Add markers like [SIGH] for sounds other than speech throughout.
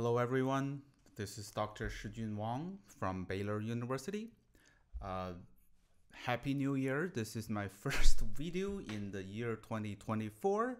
Hello, everyone. This is Dr. Shijun Wang from Baylor University. Uh, Happy New Year. This is my [LAUGHS] first video in the year 2024.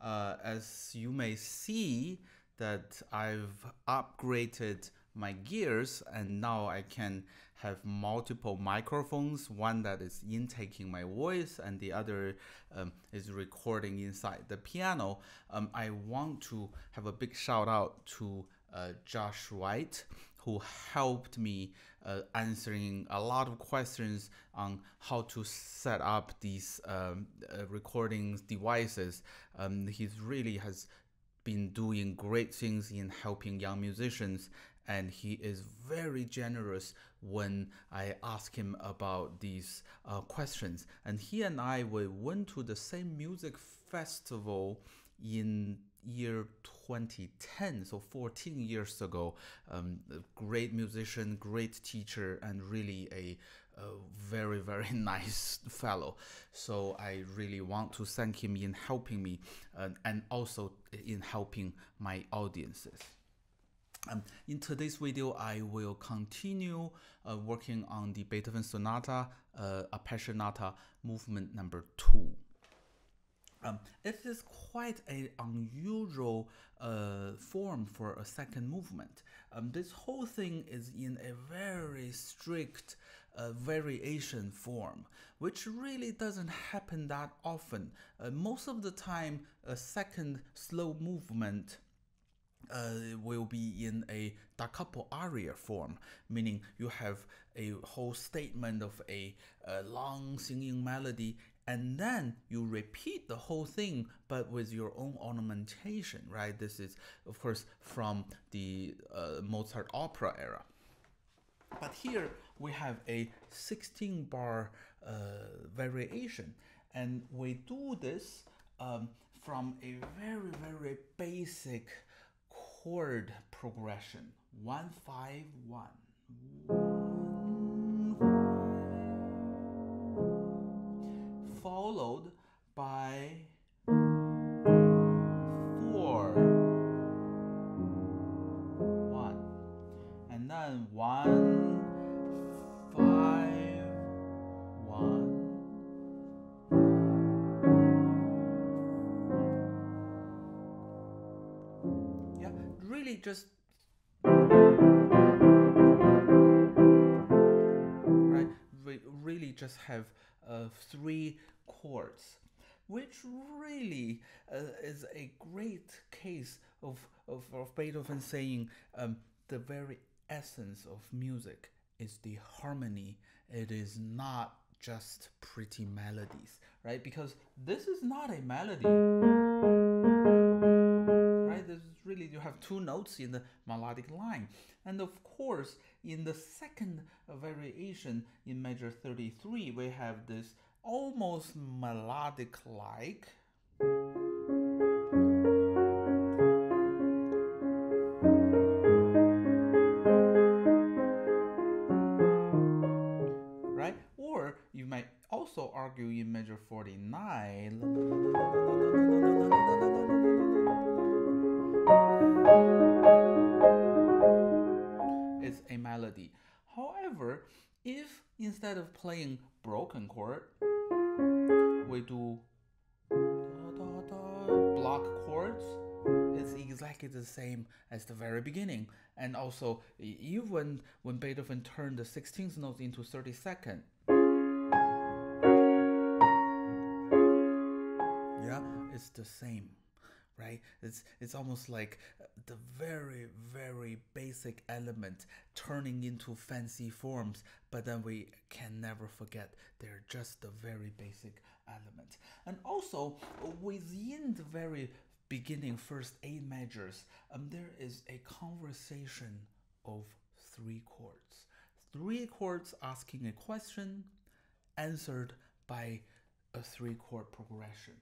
Uh, as you may see that I've upgraded my gears and now I can have multiple microphones, one that is intaking my voice and the other um, is recording inside the piano. Um, I want to have a big shout out to uh, Josh White, who helped me uh, answering a lot of questions on how to set up these um, uh, recording devices. Um, he really has been doing great things in helping young musicians and he is very generous when I ask him about these uh, questions. And he and I we went to the same music festival in year 2010, so 14 years ago. Um, great musician, great teacher, and really a, a, very, very [LAUGHS] nice fellow. So I really want to thank him in helping me uh, and also in helping my audiences. Um, in today's video, I will continue uh, working on the Beethoven Sonata, uh, Appassionata movement number two. Um, it is quite an unusual uh, form for a second movement. Um, this whole thing is in a very strict uh, variation form, which really doesn't happen that often. Uh, most of the time, a second slow movement uh, will be in a da capo aria form, meaning you have a whole statement of a, a, long singing melody, and then you repeat the whole thing, but with your own ornamentation, right? This is, of course, from the uh, Mozart opera era. But here we have a 16 bar uh, variation, and we do this um, from a very, very basic chord progression. One, five, one. Followed by four, one, and then one, really just right. We really just have uh, three chords, which really uh, is a great case of, of, of Beethoven saying um, the very essence of music is the harmony. It is not just pretty melodies, right? Because this is not a melody really you have two notes in the melodic line, and of course, in the second variation in measure 33, we have this almost melodic-like. Right? Or you might also argue in measure 49 instead of playing broken chord, we do block chords, it's exactly the same as the very beginning. And also, even when Beethoven turned the 16th note into 32nd, yeah, it's the same right? It's it's almost like the very very basic element turning into fancy forms, but then we can never forget they're just the very basic element. And also within the very beginning first eight measures, um, there is a conversation of three chords. Three chords asking a question, answered by a three chord progression.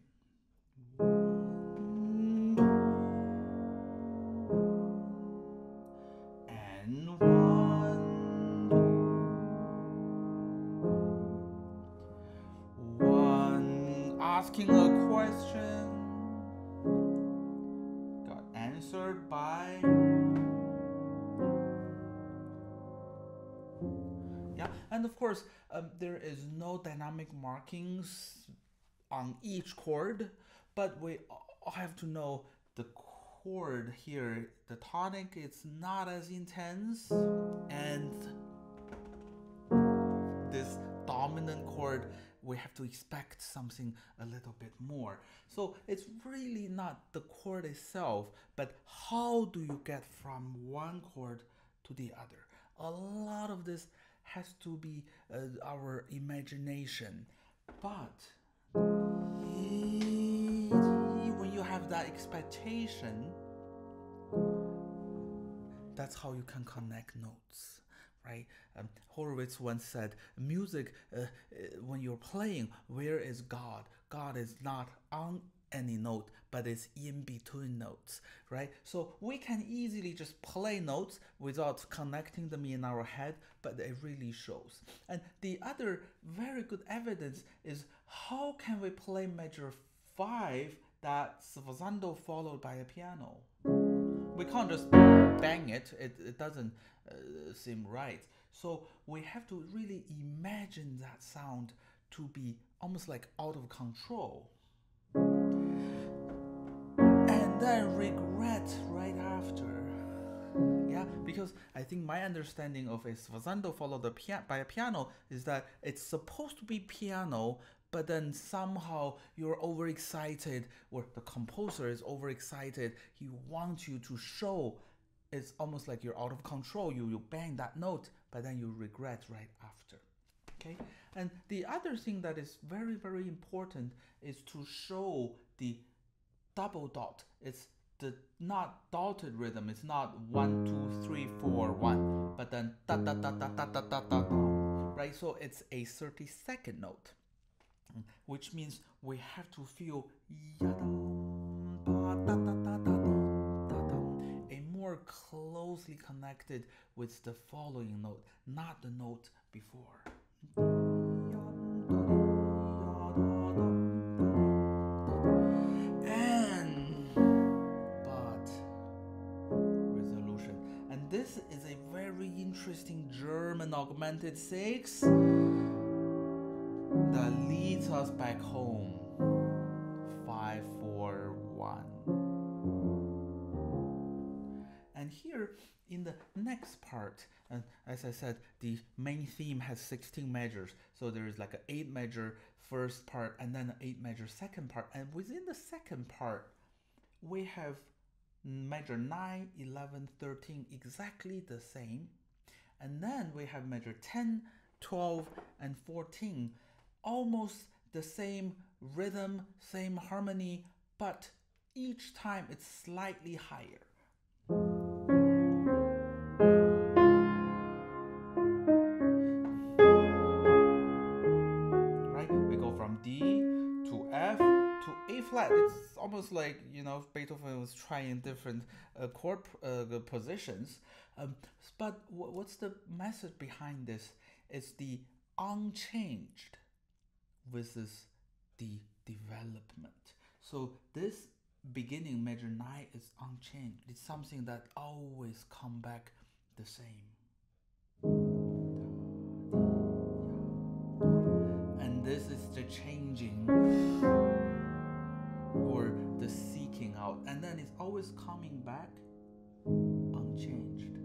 asking a question. Got answered by. Yeah and of course um, there is no dynamic markings on each chord but we have to know the chord here. The tonic it's not as intense and this dominant chord we have to expect something a little bit more. So it's really not the chord itself, but how do you get from one chord to the other? A lot of this has to be uh, our imagination. But when you have that expectation, that's how you can connect notes, right? Um, Horowitz once said, "Music, uh, uh, when you're playing, where is God? God is not on any note, but it's in between notes, right? So we can easily just play notes without connecting them in our head, but it really shows. And the other very good evidence is how can we play major five that's sforzando followed by a piano? We can't just bang it, it, it doesn't uh, seem right. So we have to really imagine that sound to be almost like out of control And then regret right after. Yeah, because I think my understanding of a sforzando followed by a piano is that it's supposed to be piano, but then somehow you're overexcited, or the composer is overexcited. He wants you to show it's almost like you're out of control. You you bang that note, but then you regret right after. Okay, and the other thing that is very very important is to show the double dot. It's the not dotted rhythm. It's not one, two, three, four, one, but then da da da da da da da da. Right. So it's a 30 second note, which means we have to feel a more closely connected with the following note, not the note before. And but resolution. And this is a very interesting German augmented six us back home. Five, four, one. And here in the next part, and as I said, the main theme has 16 measures. So there is like an eight measure first part and then an eight measure second part. And within the second part, we have measure 9, 11, 13 exactly the same and then we have measure 10, 12, and 14. Almost the same rhythm, same harmony, but each time it's slightly higher. Right? We go from D to F to A flat. It's almost like, you know, Beethoven was trying different uh, chord uh, positions. Um, but what's the message behind this? It's the unchanged versus the development. So this beginning measure 9 is unchanged. It's something that always come back the same. And this is the changing or the seeking out. And then it's always coming back unchanged.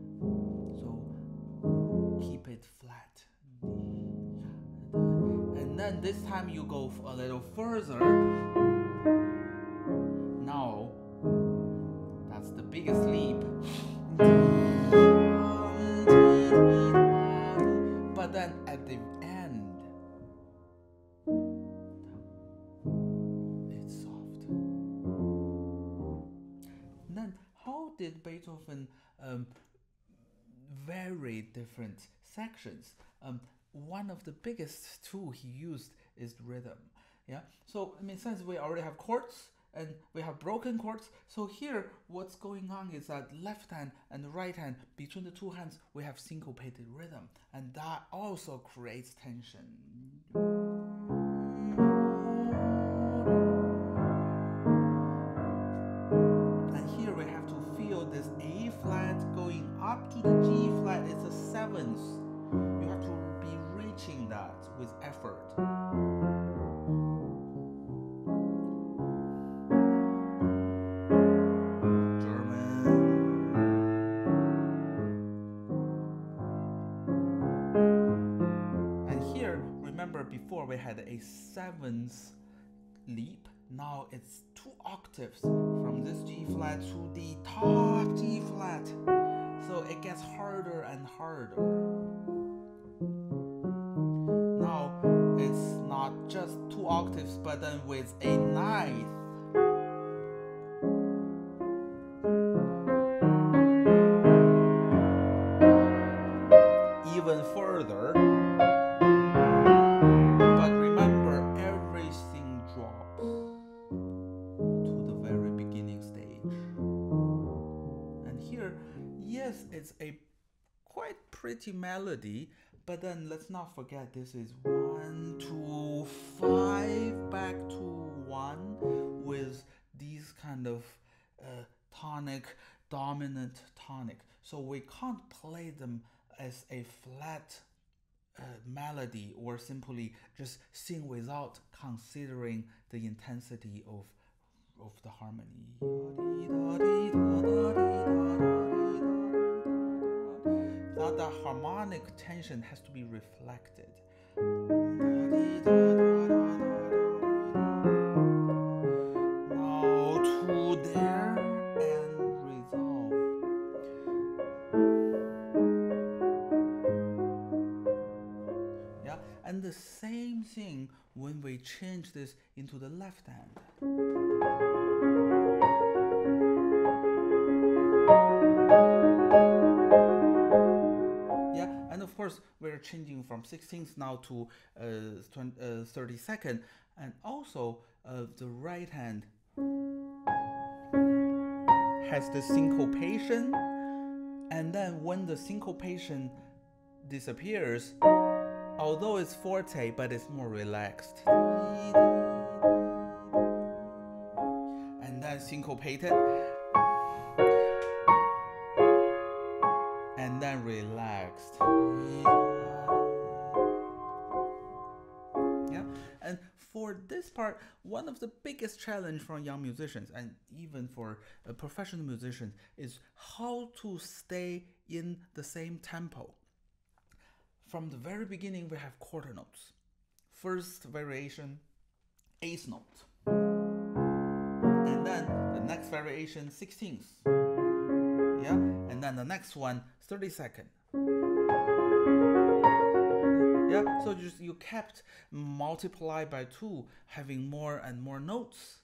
So keep it flat. And then this time you go a little further. Now, that's the biggest leap. But then at the end, it's soft. then, how did Beethoven um, different sections. Um, one of the biggest tool he used is rhythm. Yeah. So I mean, since we already have chords and we have broken chords, so here what's going on is that left hand and right hand between the two hands we have syncopated rhythm, and that also creates tension. And here we have to feel this A flat going up to the G flat, it's a seventh. With effort. German. And here, remember before we had a seventh leap. Now it's two octaves from this G flat to the top G flat. So it gets harder and harder. Octaves, but then with a ninth. Even further. But remember, everything drops to the very beginning stage. And here, yes, it's a quite pretty melody, but then let's not forget this is one, two, five, back to one with these kind of uh, tonic, dominant tonic. So we can't play them as a flat uh, melody or simply just sing without considering the intensity of of the harmony. Now the harmonic tension has to be reflected. Into the left hand. Yeah, and of course we're changing from 16th now to uh, 20, uh, 32nd, and also uh, the right hand has the syncopation, and then when the syncopation disappears, although it's forte, but it's more relaxed. Syncopated. And then relaxed. Yeah. And for this part, one of the biggest challenge for young musicians and even for uh, professional musicians is how to stay in the same tempo from the very beginning we have quarter notes. First variation, eighth note. Next variation, 16th. Yeah, and then the next one, 32nd. Yeah, so just you kept multiply by two, having more and more notes.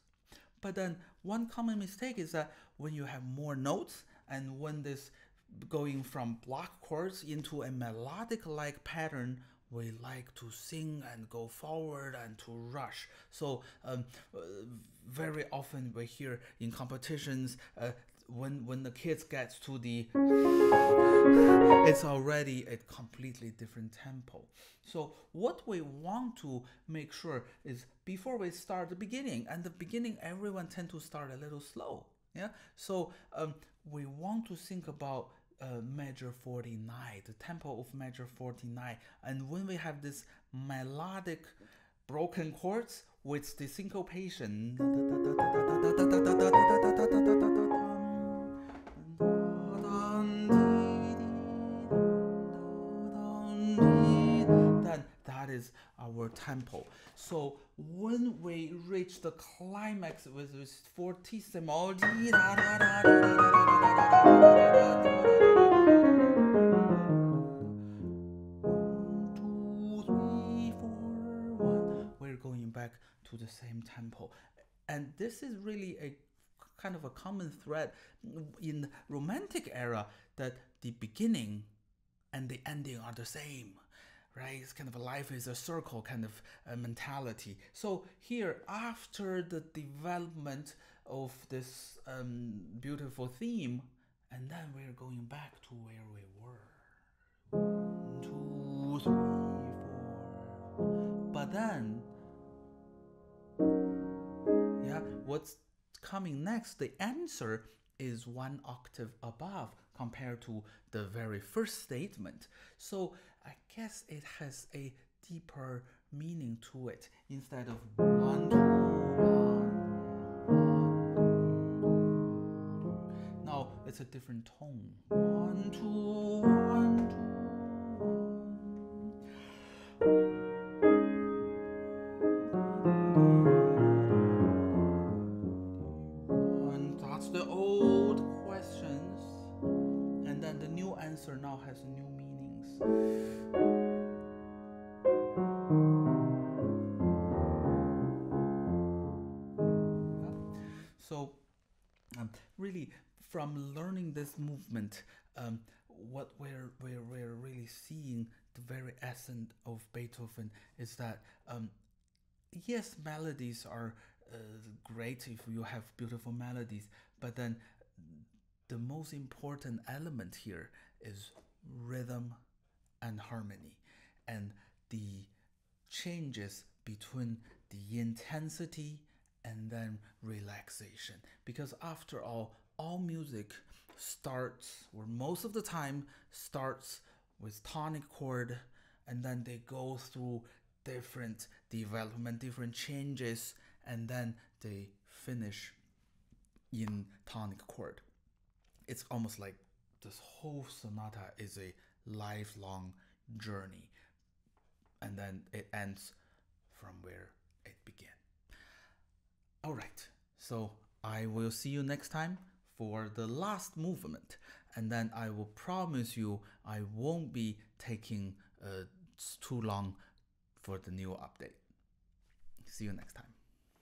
But then one common mistake is that when you have more notes and when this going from block chords into a melodic like pattern we like to sing and go forward and to rush. So um, uh, very often we hear in competitions uh, when when the kids gets to the it's already a completely different tempo. So what we want to make sure is before we start the beginning and the beginning everyone tend to start a little slow yeah? So um, we want to think about uh, measure 49, the tempo of measure 49. And when we have this melodic broken chords with the syncopation, our tempo. So when we reach the climax with this fortissimo. We're going back to the same tempo. And this is really a kind of a common thread in the romantic era that the beginning and the ending are the same right? It's kind of a life is a circle kind of uh, mentality. So here after the development of this um, beautiful theme and then we're going back to where we were. Two three four. But then yeah what's coming next? The answer is one octave above compared to the very first statement. So I guess it has a deeper meaning to it instead of one, two, one. Now it's a different tone. One, two, one, two, movement, um, what we're, we're, we're really seeing the very essence of Beethoven is that, um, yes, melodies are uh, great if you have beautiful melodies, but then the most important element here is rhythm and harmony. And the changes between the intensity and then relaxation. Because after all all music starts or most of the time starts with tonic chord and then they go through different development different changes and then they finish in tonic chord it's almost like this whole sonata is a lifelong journey and then it ends from where it began. All right, so I will see you next time for the last movement, and then I will promise you I won't be taking uh, too long for the new update. See you next time.